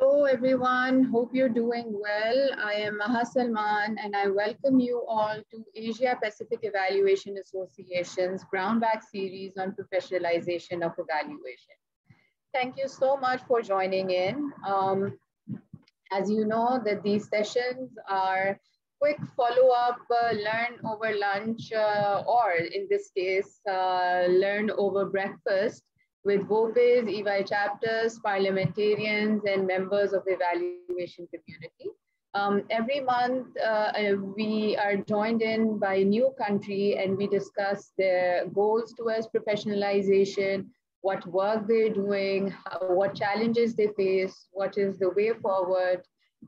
Hello, everyone. Hope you're doing well. I am Maha Salman, and I welcome you all to Asia Pacific Evaluation Association's Brown Bag series on professionalization of evaluation. Thank you so much for joining in. Um, as you know, that these sessions are quick follow-up, uh, learn over lunch, uh, or in this case, uh, learn over breakfast with VOPEs, EY chapters, parliamentarians, and members of the evaluation community. Um, every month, uh, uh, we are joined in by a new country and we discuss their goals towards professionalization, what work they're doing, how, what challenges they face, what is the way forward.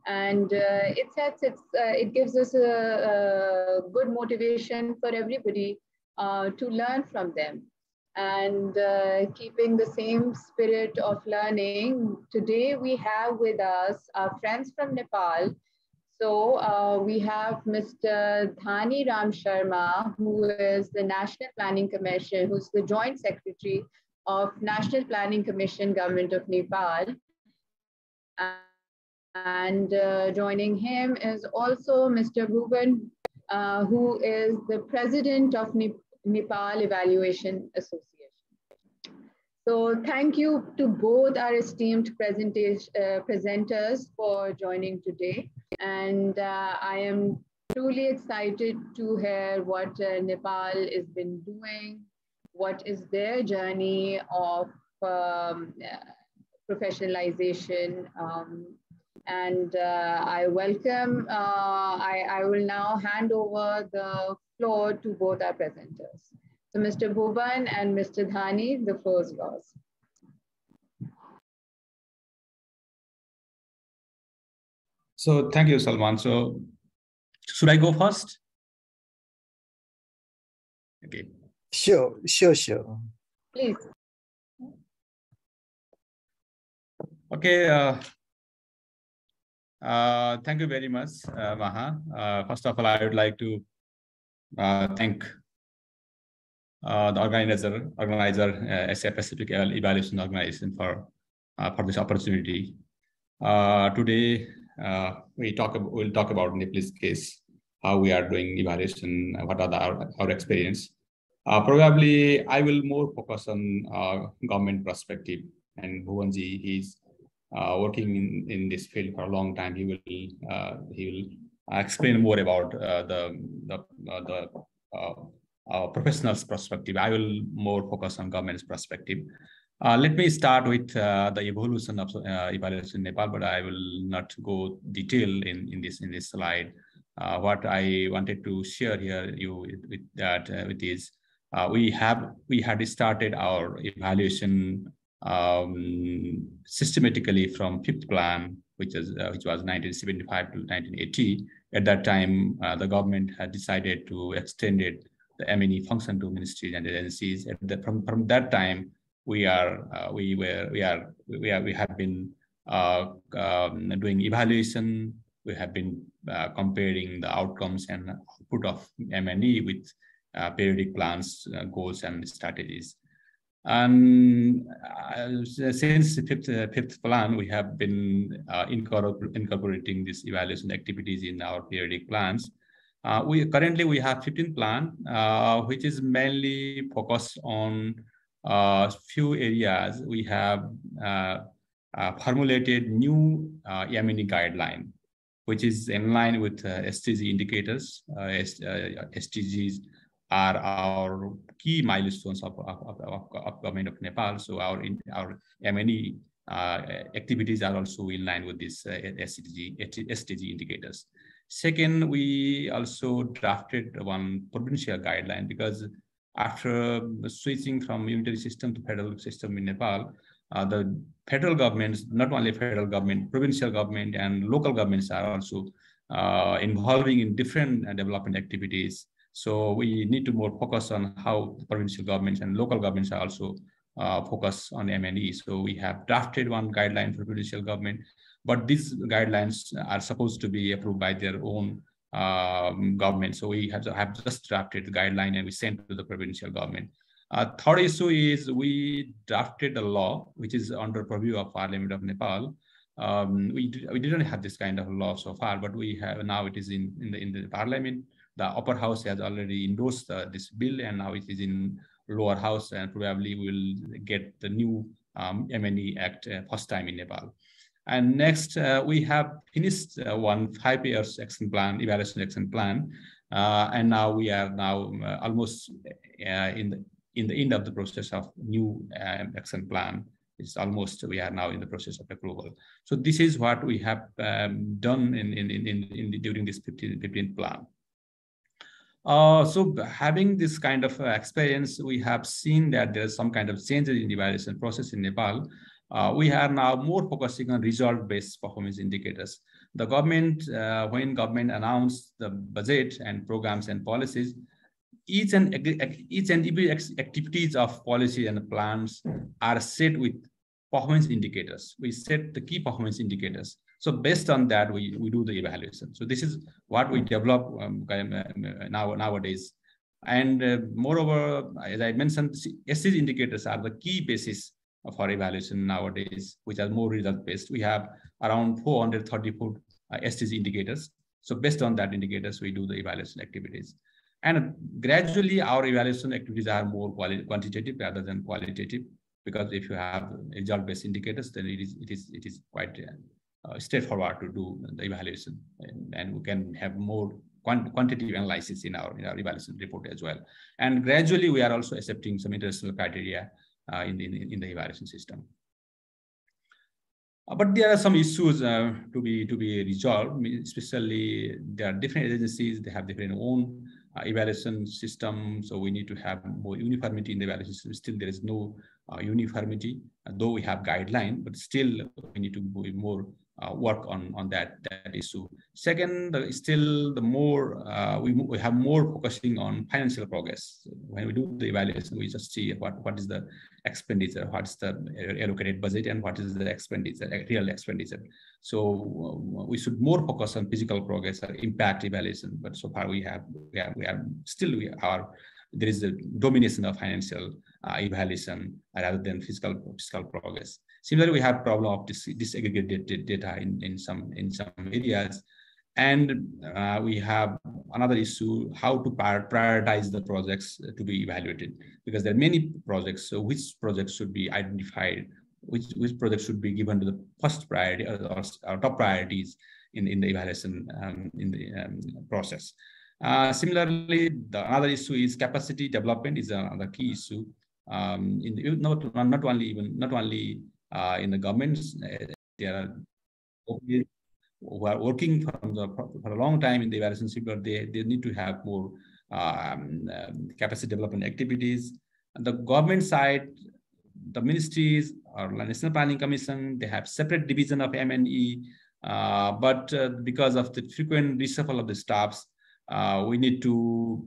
And uh, it sets, it's, uh, it gives us a, a, good motivation for everybody uh, to learn from them and uh, keeping the same spirit of learning. Today we have with us our friends from Nepal. So uh, we have Mr. Dhani Ram Sharma, who is the National Planning Commission, who's the Joint Secretary of National Planning Commission, Government of Nepal. And uh, joining him is also Mr. Bhuban, uh, who is the President of Nepal Nepal Evaluation Association. So thank you to both our esteemed presentation, uh, presenters for joining today. And uh, I am truly excited to hear what uh, Nepal has been doing, what is their journey of um, professionalization. Um, and uh, I welcome, uh, I, I will now hand over the floor to both our presenters. So Mr. Bhuban and Mr. Dhani, the floor is yours. So thank you, Salman. So should I go first? Okay. Sure, sure, sure. Please. Okay. Uh, uh, thank you very much, uh, Maha. Uh, first of all, I would like to thank uh, the organizer, organizer uh, Asia Pacific Evaluation Organization for uh, for this opportunity. Uh, today, uh, we talk we'll talk about Nepalese case, how we are doing evaluation, what are the, our, our experience. Uh, probably, I will more focus on uh, government perspective, and Bhuvanji is uh, working in, in this field for a long time. He will uh, he will explain more about uh, the the uh, the uh, uh, professionals perspective. I will more focus on government's perspective. Uh, let me start with uh, the evolution of uh, evaluation in Nepal, but I will not go detail in, in this in this slide. Uh, what I wanted to share here you with that uh, with is we have we had started our evaluation um, systematically from fifth plan, which is which was 1975 to 1980. At that time, the government had decided to extend it the M&E function to ministries and agencies. And the, from, from that time, we are uh, we were we are we are we have been uh, um, doing evaluation. We have been uh, comparing the outcomes and output of M&E with uh, periodic plans, uh, goals, and strategies. And uh, since the fifth, fifth plan, we have been incorporating these evaluation activities in our periodic plans. Uh, we currently we have 15 plan, uh, which is mainly focused on a uh, few areas. We have uh, uh, formulated new uh, M&E guideline, which is in line with SDG indicators. SDGs are our key milestones of, of, of, of, government of Nepal. So our in, our M&E activities are also in line with these SDG, SDG indicators. Second, we also drafted one provincial guideline because after switching from unitary system to federal system in Nepal, uh, the federal governments, not only federal government, provincial government and local governments are also uh, involving in different uh, development activities. So we need to more focus on how provincial governments and local governments are also uh, focus on M&E. So we have drafted one guideline for provincial government but these guidelines are supposed to be approved by their own um, government. So we have, have just drafted the guideline and we sent to the provincial government. Uh, third issue is we drafted a law, which is under purview of Parliament of Nepal. Um, we, we didn't have this kind of law so far, but we have now it is in, in, the, in the Parliament. The upper house has already endorsed uh, this bill and now it is in lower house and probably will get the new um, MNE Act uh, first time in Nepal. And next, uh, we have finished uh, one five years action plan, evaluation action plan. Uh, and now we are now uh, almost in the in the end of the process of new um, action plan. It's almost we are now in the process of approval. So this is what we have um, done in in in, in during this 15, 15 plan. Uh, so having this kind of uh, experience, we have seen that there's some kind of changes in the evaluation process in Nepal. Uh, we are now more focusing on result-based performance indicators. The government, uh, when government announced the budget and programs and policies, each and each and every activities of policy and plans are set with performance indicators. We set the key performance indicators. So based on that, we, we do the evaluation. So this is what we develop um, now nowadays. And uh, moreover, as I mentioned, SDG indicators are the key basis of our evaluation nowadays, which are more result-based. We have around 434 uh, indicators. So based on that indicators, we do the evaluation activities. And gradually, our evaluation activities are more quantitative rather than qualitative, because if you have result-based indicators, then it is it is it is quite uh, straightforward to do the evaluation, and, and we can have more quant quantitative analysis in our in our evaluation report as well. And gradually, we are also accepting some international criteria uh, in, in in the evaluation system. Uh, but there are some issues uh, to be to be resolved. Especially, there are different agencies; they have different own uh, evaluation system. So we need to have more uniformity in the evaluation system. Still, there is no uh, uniformity, though we have guideline, but still we need to be more uh, work on on that that issue. Second, uh, still the more uh, we we have more focusing on financial progress. When we do the evaluation, we just see what what is the expenditure, what's the allocated budget, and what is the expenditure, real expenditure. So uh, we should more focus on physical progress or impact evaluation. But so far we have we have, we have still we are there is a domination of financial uh, evaluation rather than physical physical progress. Similarly, we have problem of dis disaggregated data in, in some in some areas. And uh, we have another issue, how to prioritize the projects to be evaluated, because there are many projects. So which projects should be identified, which, which projects should be given to the first priority or, or, top priorities in, in the evaluation um, in the um, process. Uh, similarly, the another issue is capacity development is another key issue. Um, in the, not, not only even not only uh, in the governments. Uh, there are who are working from the, for a long time in the evaluation but they, they need to have more um, um, capacity development activities. And the government side, the ministries or the National Planning Commission, they have separate division of MNE, uh, but uh, because of the frequent reshuffle of the staffs, uh, we need to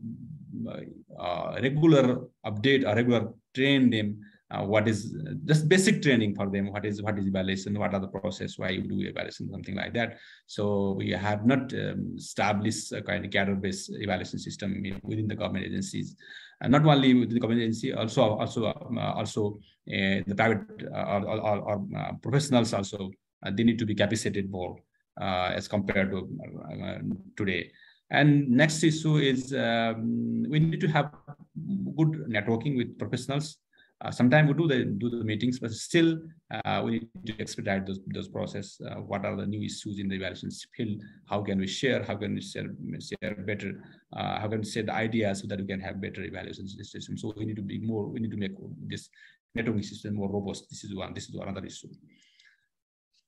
uh, regular update or regular train them uh, what is just basic training for them. What is what is evaluation? What are the process? Why you do evaluation? Something like that. So we have not um, established a kind of cadre based evaluation system within the government agencies. And not only within the government agency also also uh, also uh, the private uh, or, or, or uh, professionals also uh, they need to be capacitated more as compared to today. And next issue is um, we need to have good networking with professionals uh, sometimes we do the do the meetings, but still uh, we need to expedite those those process. Uh, what are the new issues in the evaluation field? How can we share? How can we share share better? Uh, how can we share the ideas so that we can have better evaluation system? So we need to be more. We need to make this networking system more robust. This is one. This is another issue.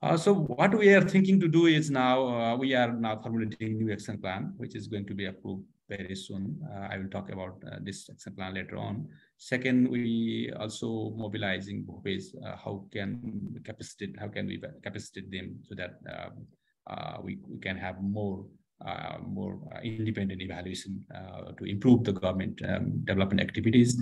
Uh, so what we are thinking to do is now uh, we are now formulating new action plan, which is going to be approved very soon. Uh, I will talk about uh, this action plan later on. Second, we also mobilizing ways uh, how can capacitate how can we capacitate them so that um, uh, we, we can have more uh, more uh, independent evaluation uh, to improve the government um, development activities.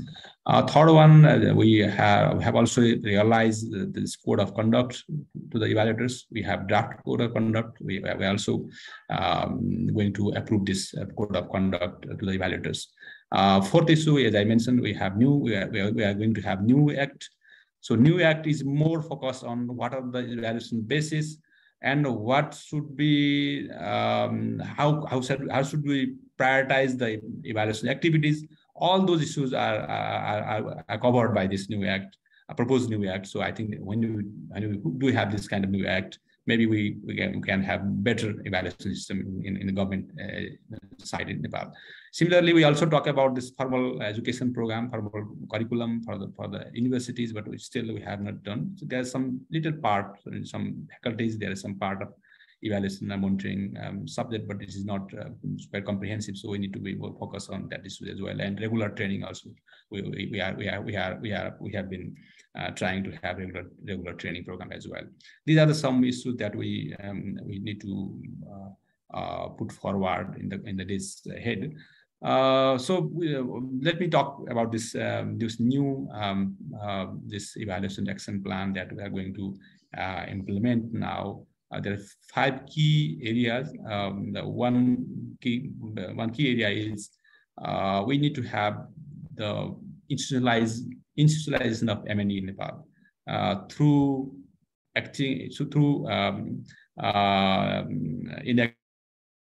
Uh, third one, we have, have also realized this code of conduct to the evaluators. We have draft code of conduct. We, we are also um, going to approve this code of conduct to the evaluators. Uh, fourth issue, as I mentioned, we have new, we are, we are, we going to have new act. So new act is more focused on what are the evaluation basis and what should be, um, how, how, should, how should we prioritize the evaluation activities. All those issues are, are, are, are covered by this new act, a proposed new act. So I think when you, when you do have this kind of new act, maybe we, we, can, can have better evaluation system in, in the government uh, side in Nepal. Similarly, we also talk about this formal education program, formal curriculum for the for the universities, but we still we have not done. So there's some little part in some faculties, there is some part of evaluation and monitoring um, subject, but this is not uh, very comprehensive. So we need to be more focused on that issue as well. And regular training also, we, we, we are we are we are we are we have been uh, trying to have regular regular training program as well. These are the some issues that we um, we need to uh, uh put forward in the in the days ahead. Uh, so uh, let me talk about this um, this new um, this evaluation action plan that we are going to implement now. There are five key areas. Um, the one key one key area is we need to have the institutionalization of MNE in Nepal through acting so through um,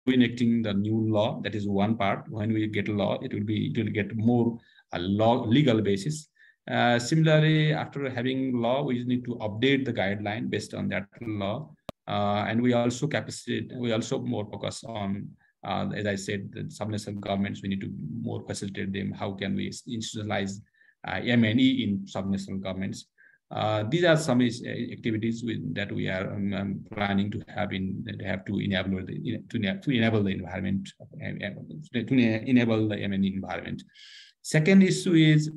enacting the new law. That is one part. When we get law, it will be it will get more a law legal basis. Uh, similarly, after having law, we need to update the guideline based on that law. Uh, and we also capacity, we also more focus on, uh, as I said, the subnational governments, we need to more facilitate them. How can we institutionalize uh, MNE in subnational governments? Uh, these are some uh, activities with, that we are um, um, planning to have in to have to enable the to, to enable the environment uh, to enable the MNE environment. Second issue is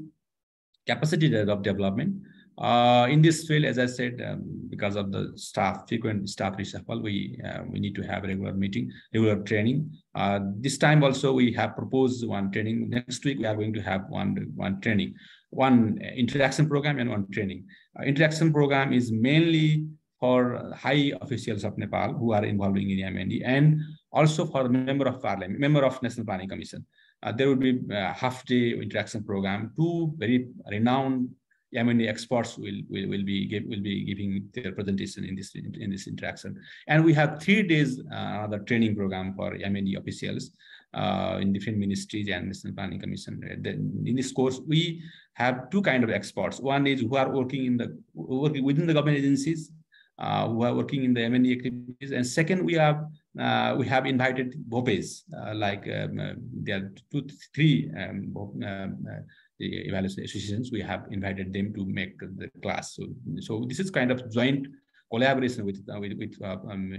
capacity of development. Uh, in this field, as I said, um, because of the staff frequent staff reshuffle, we uh, we need to have regular meeting, regular training. Uh, this time also we have proposed one training. Next week we are going to have one one training one interaction program and one training. Uh, interaction program is mainly for high officials of Nepal who are involving in MNE and also for the member of parliament, member of National Planning Commission. Uh, there will be a half day interaction program. Two very renowned MNE experts will, will, will, be, give, will be giving their presentation in this, in this interaction. And we have three days uh, the training program for MNE officials uh, in different ministries and National Planning Commission. In this course, we have two kind of experts. One is who are working in the working within the government agencies, uh, who are working in the MNE activities, and second, we have uh, we have invited VOPEs, uh, like um, uh, there are two, three um, um evaluation associations. We have invited them to make the class. So, so this is kind of joint collaboration with uh, with, with uh, um,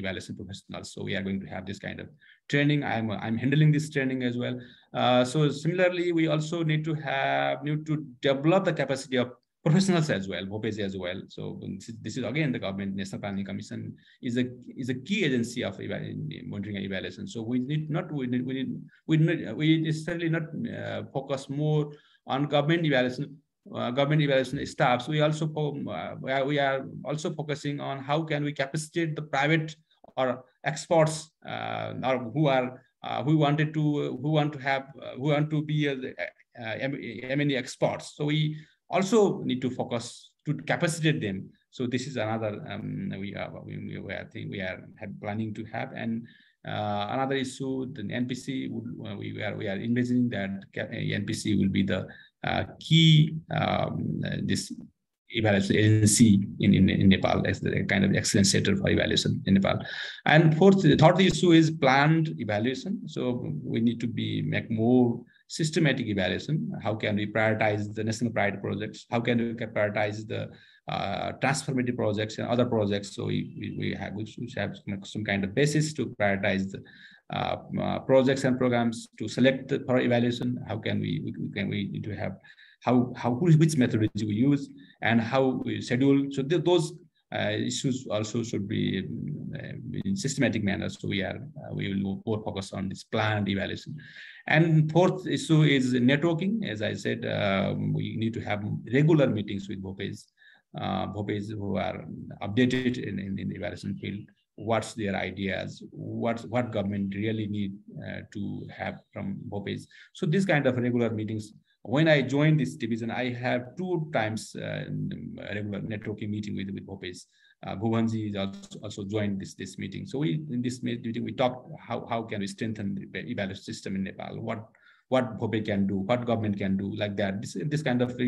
evaluation professionals. So we are going to have this kind of training. I'm I'm handling this training as well. Uh, so similarly, we also need to have need to develop the capacity of professionals as well, VOPEs as well. So this is, this is, again the government National Planning Commission is a is a key agency of monitoring and evaluation. So we need not we need we need we need, we necessarily not uh, focus more on government evaluation uh, government evaluation staffs, we also uh, we are also focusing on how can we capacitate the private or experts uh, or who are uh, who wanted to who want to have uh, who want to be a, MNE experts. So we also need to focus to capacitate them. So this is another um, we are we, we, I think we are planning to have and. Uh, another issue, the NPC, would, we, are, we are envisioning that NPC will be the uh, key um, this evaluation agency in, in, in Nepal as the kind of excellence center for evaluation in Nepal. And fourth, the third issue is planned evaluation. So we need to be make more systematic evaluation. How can we prioritize the national priority projects? How can we prioritize the uh, transformative projects and other projects? So we, we, have we should have some kind of basis to prioritize the uh, uh, projects and programs to select for evaluation. How can we, we can we need to have how how which methodology we use and how we schedule. So th those issues also should be uh, in systematic manner. So we are uh, we will more focus on this planned evaluation. And fourth issue is networking. As I said, um, we need to have regular meetings with VOPEs, uh, VOPEs who are updated in, in, in the evaluation field what's their ideas, what what government really need uh, to have from VOPEs. So this kind of regular meetings. When I joined this division, I have two times uh, regular networking meeting with with VOPEs. Uh, Bhuvanji also, also joined this this meeting. So we in this meeting we talked how how can we strengthen the evaluation system in Nepal. What what VOPE can do, what government can do, like that. This, this kind of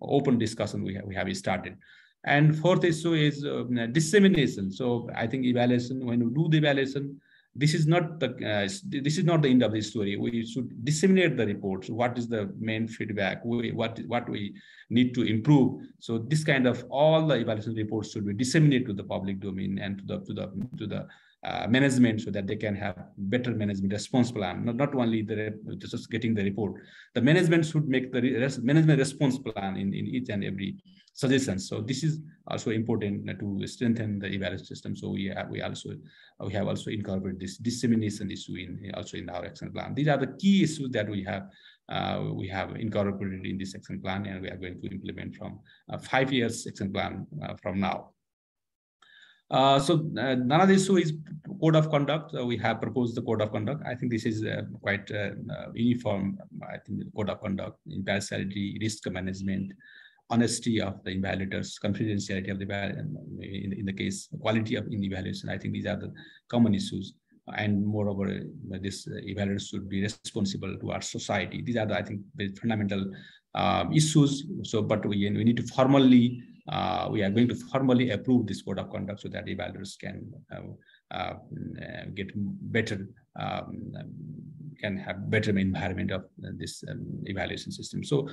open discussion we have, we have started. And fourth issue is uh, dissemination. So I think evaluation, when you do the evaluation, this is not the uh, this is not the end of the story. We should disseminate the reports. What is the main feedback? We, what what we need to improve. So this kind of all the evaluation reports should be disseminated to the public domain and to the to the to the uh, management so that they can have better management response plan. Not, not only the just getting the report, the management should make the res management response plan in, in each and every suggestions. So this is also important to strengthen the evaluation system. So we have, we also we have also incorporated this dissemination issue in also in our action plan. These are the key issues that we have uh, we have incorporated in this action plan, and we are going to implement from uh, five years action plan uh, from now. Uh, so uh, another issue is code of conduct. Uh, we have proposed the code of conduct. I think this is uh, quite uh, uniform. I think the code of conduct, impartiality, risk management, honesty of the evaluators, confidentiality of the in, in the case, quality of in evaluation. I think these are the common issues. And moreover, uh, this uh, evaluators should be responsible to our society. These are the, I think, the fundamental um, issues. So, but we, we need to formally, uh, we are going to formally approve this code of conduct so that evaluators can uh, uh, get better um, can have better environment of this um, evaluation system. So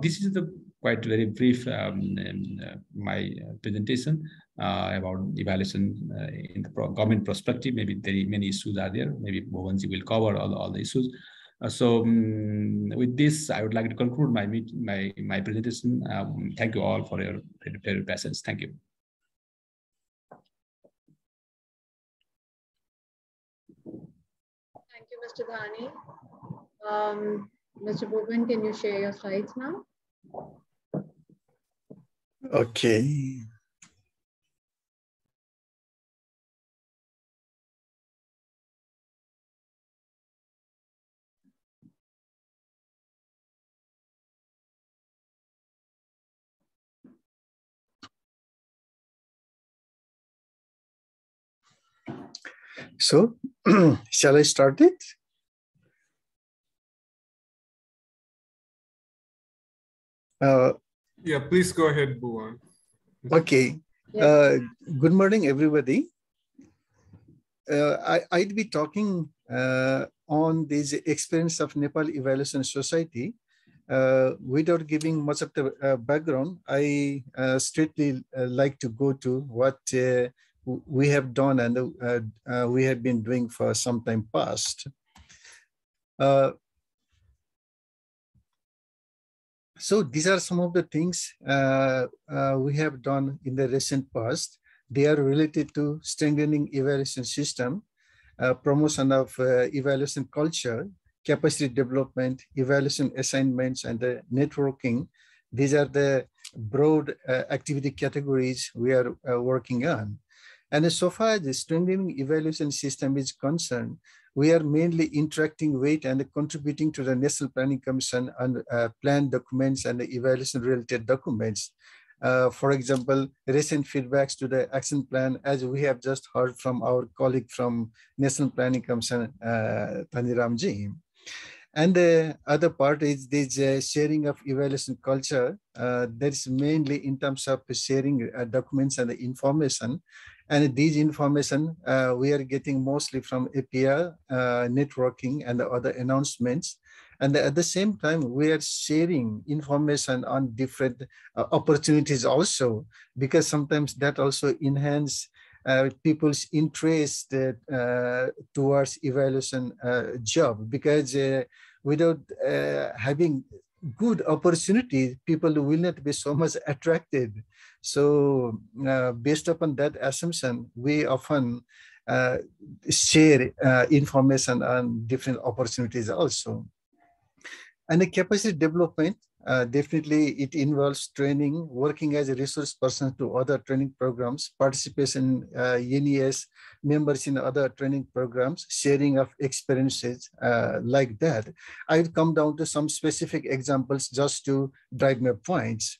this is the quite very brief um, uh, my presentation uh, about evaluation uh, in the government perspective. Maybe very many issues are there. Maybe Bhuvanji will cover all, all the issues. Uh, so um, with this, I would like to conclude my my my presentation. Um, thank you all for your, very for your presence. Thank you. Mr. Dhani. Um, Mr. Bhuvan, can you share your slides now? Okay. So, shall I start it? Uh, yeah, please go ahead, Bhuvan. Okay. Uh, good morning, everybody. Uh, I, I'd be talking uh, on this experience of Nepal Evaluation Society. Uh, without giving much of the uh, background, I uh, straightly uh, like to go to what uh, we have done and uh, uh, we have been doing for some time past. So these are some of the things uh, uh, we have done in the recent past. They are related to strengthening evaluation system, uh, promotion of evaluation culture, capacity development, evaluation assignments, and the networking. These are the broad activity categories we are working on. And so far as the strengthening evaluation system is concerned, we are mainly interacting with and contributing to the National Planning Commission on uh, plan documents and the evaluation related documents. Uh, for example, recent feedbacks to the action plan, as we have just heard from our colleague from National Planning Commission, uh, Dhaniramji. And the other part is this uh, sharing of evaluation culture. Uh, that is mainly in terms of sharing uh, documents and information and these information uh, we are getting mostly from APEA, uh, networking and the other announcements. And at the same time, we are sharing information on different uh, opportunities also, because sometimes that also enhance uh, people's interest uh, towards evaluation uh, job because without having good opportunity, people will not be so much attracted. So uh, based upon that assumption, we often uh, share uh, information on different opportunities also. And the capacity development, uh, definitely it involves training, working as a resource person to other training programs, participation uh, NES, members in other training programs, sharing of experiences uh, like that. I'll come down to some specific examples just to drive my points.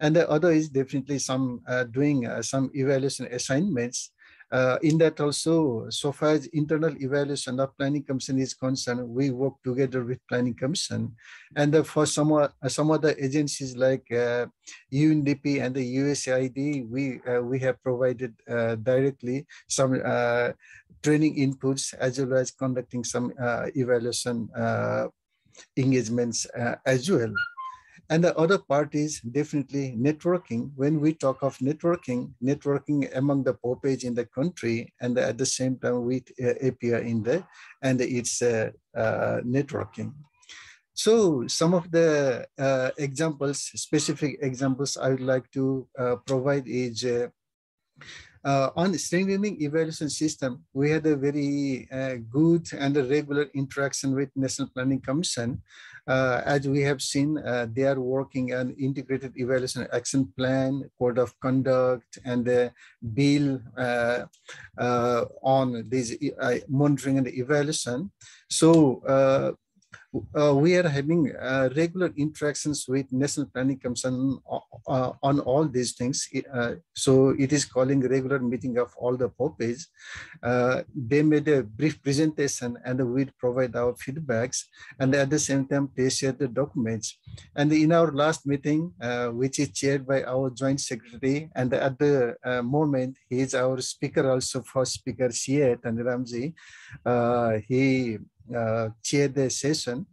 And the other is definitely some uh, doing uh, some evaluation assignments uh, in that also, so far as internal evaluation of planning commission is concerned, we work together with planning commission. And uh, for some, uh, some other agencies like UNDP and the USAID, we, uh, we have provided uh, directly some uh, training inputs as well as conducting some evaluation engagements as well. And the other part is definitely networking. When we talk of networking, networking among the VOPEs in the country, and at the same time with uh, APEA in there, and it's uh, uh, networking. So some of the uh, examples, specific examples I would like to uh, provide is uh, on strengthening evaluation system, we had a very good and a regular interaction with National Planning Commission. Uh, as we have seen, uh, they are working on integrated evaluation action plan, code of conduct, and the bill uh, on this monitoring and evaluation. So uh, we are having uh, regular interactions with National Planning Commission uh, uh on all these things. Uh, so it is calling regular meeting of all the VOPEs. Uh, they made a brief presentation and we provide our feedbacks and at the same time they share the documents. And in our last meeting, which is chaired by our joint secretary and at the moment he is our speaker also for speaker Siet and Ramji. he uh, chair the session.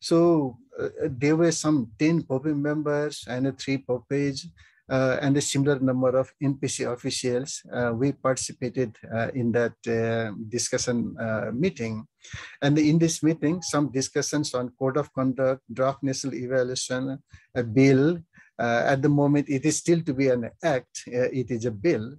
So uh, there were some 10 VOPE members and three VOPEs uh, and a similar number of NPC officials. Uh, we participated uh, in that uh, discussion meeting. And in this meeting, some discussions on code of conduct, draft national evaluation, a bill. at the moment, it is still to be an act. it is a bill.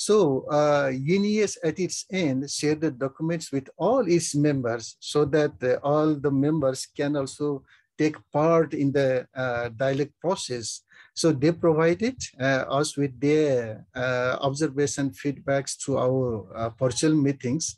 So uh, UNES at its end shared the documents with all its members so that uh, all the members can also take part in the uh, dialogue process. So they provided uh, us with their uh, observation feedbacks to our uh, virtual meetings.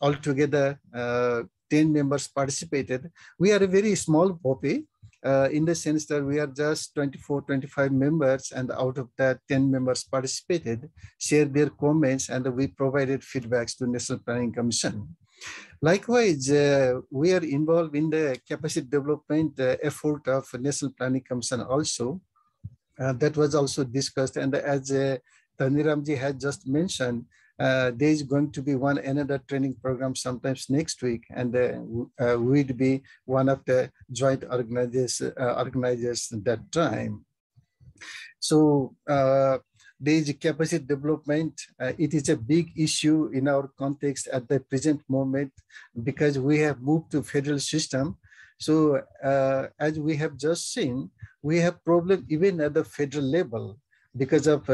Altogether, 10 members participated. We are a very small VOPE, uh, in the sense that we are just 24, 25 members, and out of that, 10 members participated, shared their comments, and we provided feedbacks to National Planning Commission. Likewise, uh, we are involved in the capacity development uh, effort of National Planning Commission also. Uh, that was also discussed, and as uh, Dhaniramji had just mentioned, uh, there is going to be one another training program sometimes next week, and uh, uh, we'd be one of the joint organizers, uh, organizers at that time. So uh, there is capacity development. Uh, it is a big issue in our context at the present moment because we have moved to federal system. So as we have just seen, we have problem even at the federal level because of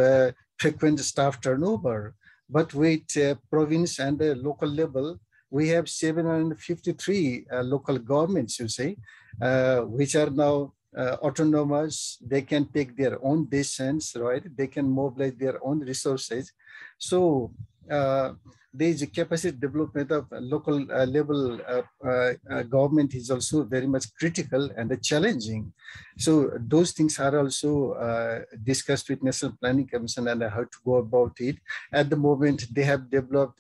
frequent staff turnover but with uh, province and local level, we have 753 uh, local governments, you see, uh, which are now autonomous. They can take their own decisions, right? They can mobilize their own resources. So there is a capacity development of local uh, level uh, uh, uh, government is also very much critical and challenging. So those things are also uh, discussed with National Planning Commission and how to go about it. At the moment, they have developed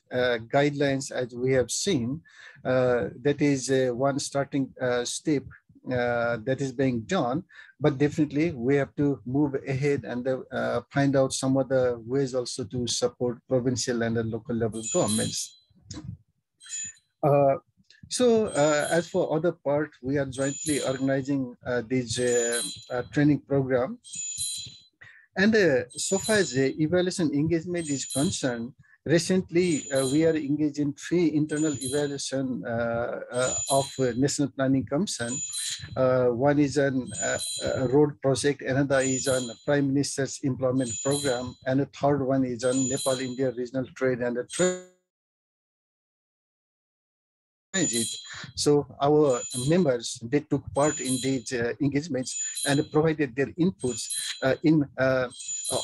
guidelines as we have seen. that is one starting step uh, that is being done, but definitely we have to move ahead and uh, find out some other ways also to support provincial and local level governments. Uh, so uh, as for other part, we are jointly organizing uh, this uh, training program. And so far as the evaluation engagement is concerned, Recently, uh, we are engaged in three internal evaluation uh, uh, of National Planning Commission. Uh, one is on uh, a road project, another is on Prime Minister's employment program, and the third one is on Nepal-India regional trade and trade it. So our members, they took part in these uh, engagements and provided their inputs uh, in uh,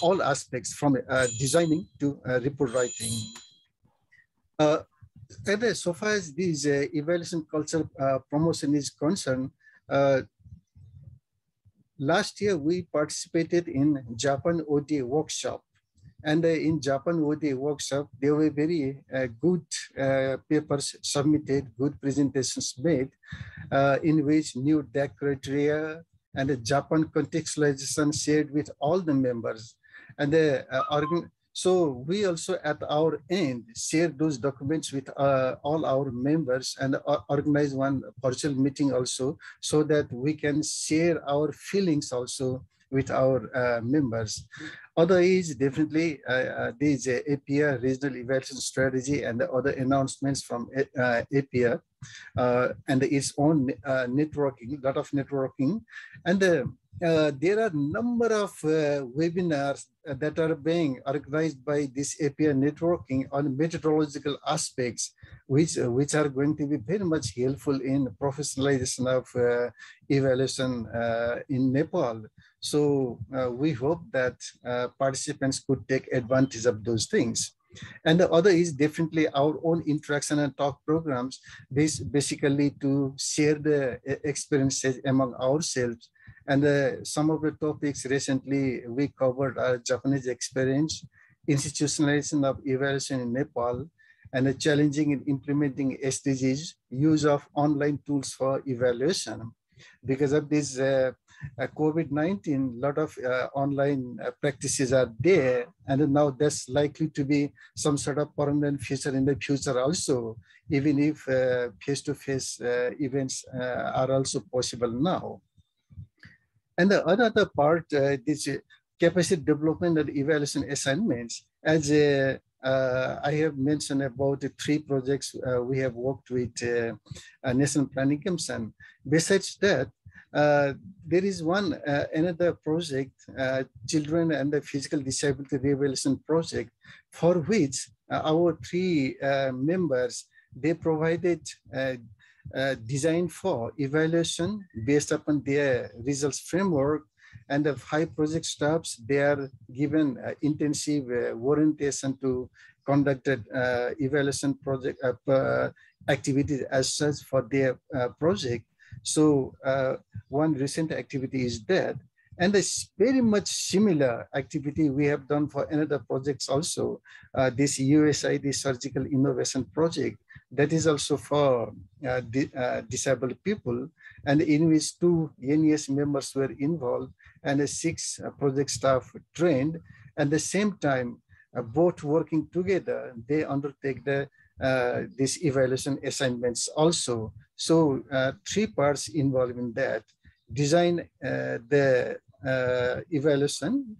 all aspects from uh, designing to uh, report writing. and so far as this evaluation culture promotion is concerned, last year we participated in Japan ODA workshop and uh, in Japan ODA workshop, there were very uh, good uh, papers submitted, good presentations made, in which new DAC criteria and the Japan contextualization shared with all the members. And the organ so we also at our end share those documents with uh, all our members and uh, organize one virtual meeting also so that we can share our feelings also with our uh, members. Other is definitely uh, uh, this uh, APEA regional evaluation strategy and the other announcements from uh, APEA uh, and its own uh, networking, lot of networking. And uh, there are number of webinars that are being organized by this APEA networking on methodological aspects, which, which are going to be very much helpful in professionalization of evaluation in Nepal. So uh, we hope that uh, participants could take advantage of those things. And the other is definitely our own interaction and talk programs, this basically to share the experiences among ourselves. And uh, some of the topics recently we covered are Japanese experience, institutionalization of evaluation in Nepal, and the challenging in implementing SDGs, use of online tools for evaluation. Because of this uh, uh, COVID-19, a lot of uh, online uh, practices are there, and now that's likely to be some sort of permanent feature in the future also, even if face-to-face -face, events are also possible now. And the other part, this capacity development and evaluation assignments, as uh, I have mentioned about the three projects uh, we have worked with uh, National Planning Commission. Besides that, uh, there is one uh, another project, uh, Children and the Physical Disability Reevaluation Project, for which uh, our three uh, members, they provided Uh, design for evaluation based upon their results framework and the five project staffs, they are given uh, intensive uh, orientation to conducted evaluation project activities as such for their project so uh, one recent activity is that. And it's very much similar activity we have done for another projects also. Uh, this USAID Surgical Innovation Project, that is also for uh, di uh, disabled people, and in which two NES members were involved and six uh, project staff trained. At the same time, uh, both working together, they undertake the uh, this evaluation assignments also. So uh, three parts involved in that. Design the evaluation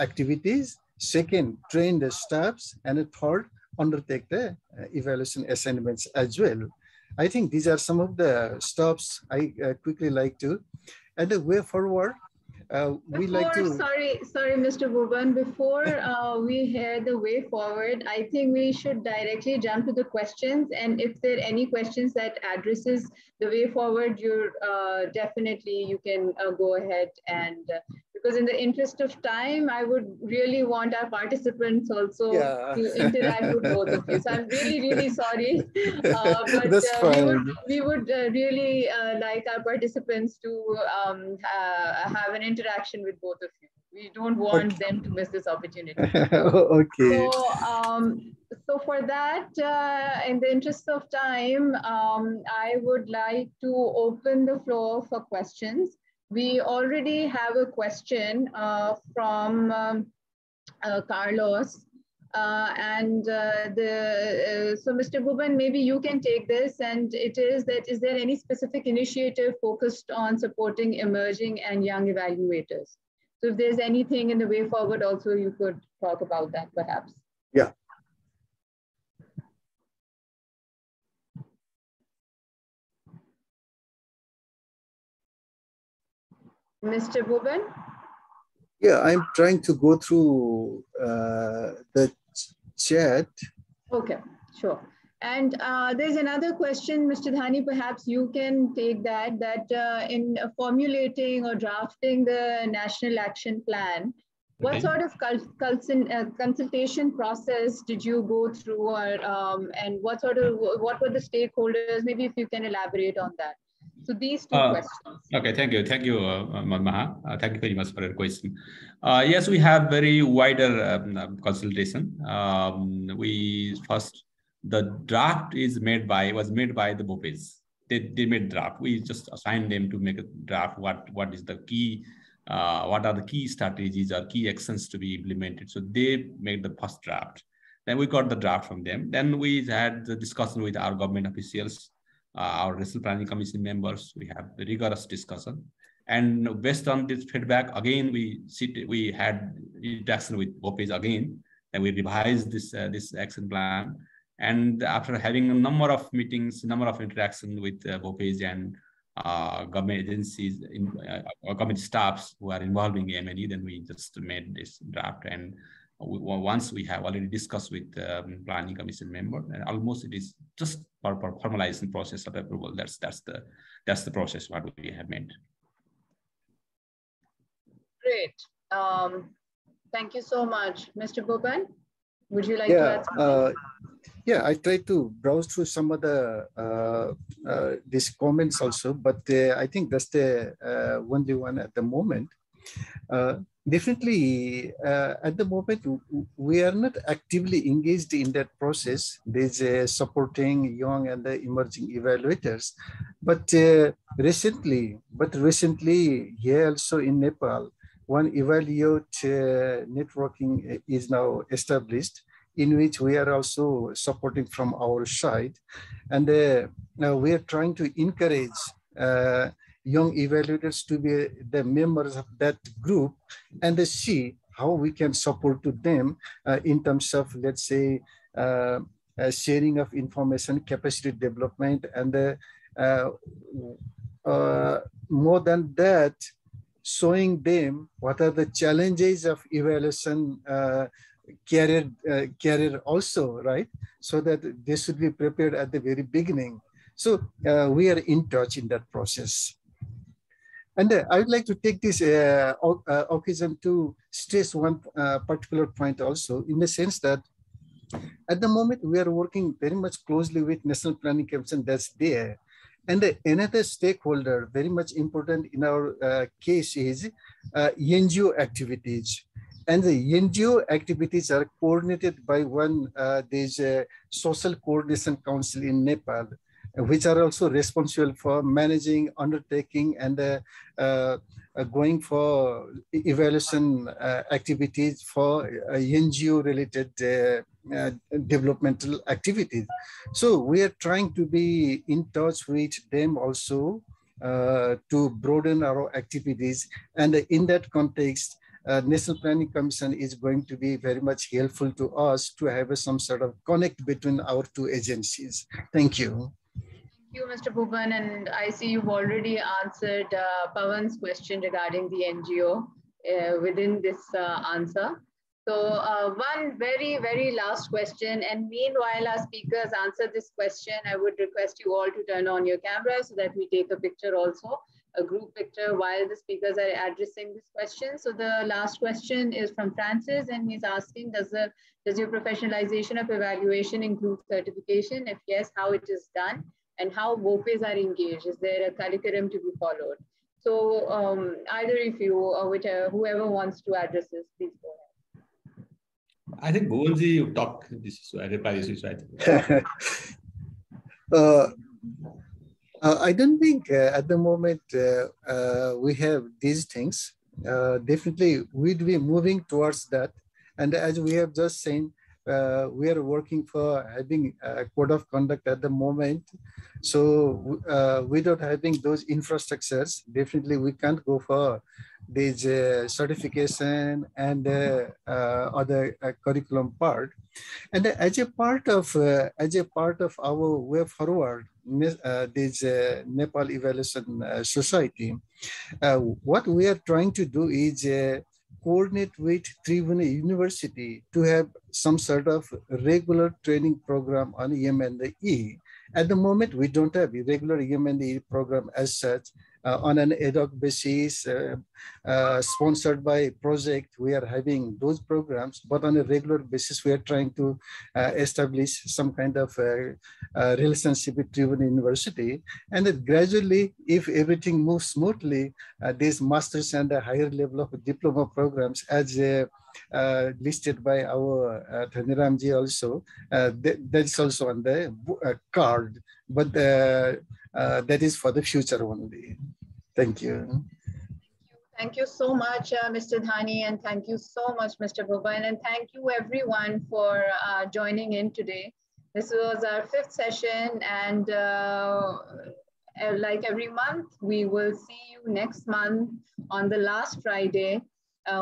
activities. Second, train the staffs. And third, undertake the uh, evaluation assignments as well. I think these are some of the stops I quickly like to. And the way forward, uh, we before, like to. Sorry, sorry, Mr. Bhuban. Before uh, we hear the way forward, I think we should directly jump to the questions. And if there are any questions that addresses the way forward, you're uh, definitely you can uh, go ahead and uh, because in the interest of time, I would really want our participants also yeah. to interact with both of you. So I'm really, really sorry. Uh, but uh, we would, we would uh, really uh, like our participants to um, have an interaction with both of you. We don't want okay. them to miss this opportunity. okay. So, um, so for that, uh, in the interest of time, um, I would like to open the floor for questions. We already have a question uh, from um, uh, Carlos. Uh, and uh, the uh, so Mr. Bhuban, maybe you can take this. And it is that is there any specific initiative focused on supporting emerging and young evaluators? So if there's anything in the way forward, also you could talk about that perhaps. Yeah. Mr. Bhuban? Yeah, I'm trying to go through uh, the chat. Okay, sure. And uh, there's another question, Mr. Dhani, perhaps you can take that, that uh, in formulating or drafting the National Action Plan, what okay. sort of uh, consultation process did you go through or, um, and what sort of, what were the stakeholders? Maybe if you can elaborate on that. So these two uh, questions. Okay, thank you. Thank you, uh, Maha. Uh, thank you very much for your question. Uh, yes, we have very wider um, consultation. Um, we first the draft is made by was made by the VOPEs. They, they made draft. We just assigned them to make a draft. What what is the key? Uh, what are the key strategies or key actions to be implemented? So they made the first draft. Then we got the draft from them. Then we had the discussion with our government officials, uh, our National Planning Commission members. We have rigorous discussion. And based on this feedback, again, we sit, we had interaction with VOPEs again, and we revised this, uh, this action plan and after having a number of meetings, number of interaction with uh, VOPEs and uh, government agencies, in, uh, government staffs who are involved in M&E, then we just made this draft. And we, once we have already discussed with um, planning commission member, and almost it is just for, for formalizing process of approval. That's that's the that's the process what we have made. Great. Um, thank you so much, Mr. Bhuban. Would you like yeah, to add something? Uh, yeah, I tried to browse through some of the uh, uh, these comments also, but uh, I think that's the uh, only one at the moment. Uh, definitely, uh, at the moment, we are not actively engaged in that process. There's supporting young and the emerging evaluators, but recently, but recently here also in Nepal, one evaluate networking is now established in which we are also supporting from our side. And uh, we are trying to encourage uh, young evaluators to be the members of that group and they see how we can support to them uh, in terms of, let's say, uh, uh, sharing of information, capacity development, and uh, more than that, showing them what are the challenges of evaluation career uh, career also right? So that they should be prepared at the very beginning. So uh, we are in touch in that process and uh, i would like to take this uh, uh, occasion to stress one uh, particular point also in the sense that at the moment we are working very much closely with national planning commission that's there. And another stakeholder very much important in our case is NGO activities. And the NGO activities are coordinated by one, uh, there's a social coordination council in Nepal, which are also responsible for managing, undertaking, and uh, uh, going for evaluation uh, activities for uh, NGO related uh, developmental activities. So we are trying to be in touch with them also to broaden our activities. And in that context, uh, National Planning Commission is going to be very much helpful to us to have some sort of connect between our two agencies. Thank you. You, Mr. Bhuban. And I see you've already answered uh, Pawan's question regarding the NGO uh, within this uh, answer. So uh, one very, very last question. And meanwhile, our speakers answer this question, I would request you all to turn on your camera so that we take a picture also a group picture while the speakers are addressing this question. So the last question is from Francis and he's asking, does, the, does your professionalization of evaluation include certification? If yes, how it is done and how VOPEs are engaged? Is there a curriculum to be followed? So um, either if you or whichever, whoever wants to address this, please go ahead. I think Bhuvanji, you talk this, is I reply this is right. uh, uh, I don't think uh, at the moment uh, uh we have these things. Uh, definitely, we'd be moving towards that. And as we have just seen, uh, we are working for having a code of conduct at the moment. So without having those infrastructures, definitely we can't go for this certification and other curriculum part. And as a part of as a part of our way forward, uh, this uh, Nepal Evaluation uh, Society, what we are trying to do is coordinate with Tribhuvan University to have some sort of regular training program on EM and the E. At the moment, we don't have a regular EM and the E program as such, on an ad hoc basis, uh, uh, sponsored by project, we are having those programs, but on a regular basis, we are trying to establish some kind of relationship with University. And then gradually, if everything moves smoothly, these masters and a higher level of diploma programs as uh, listed by our uh, Dhaniramji also. Uh, that, that's also on the uh, card, but uh, that is for the future only. Thank you. Thank you so much, uh, Mr. Dhani, and thank you so much, Mr. Bhuvan, and thank you everyone for uh, joining in today. This was our fifth session, and uh, uh like every month, we will see you next month on the last Friday